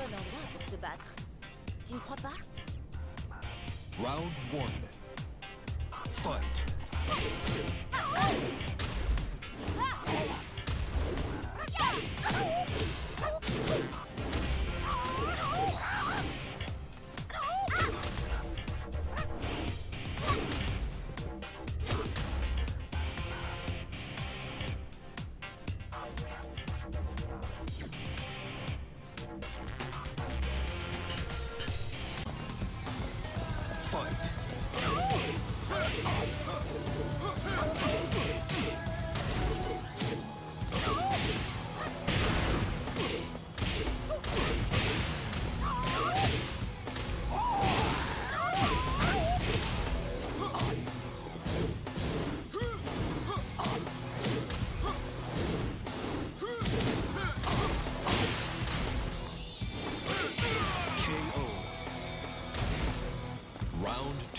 bon endroit pour se battre. Tu ne crois pas Round one. Fight. Fight.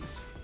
lose.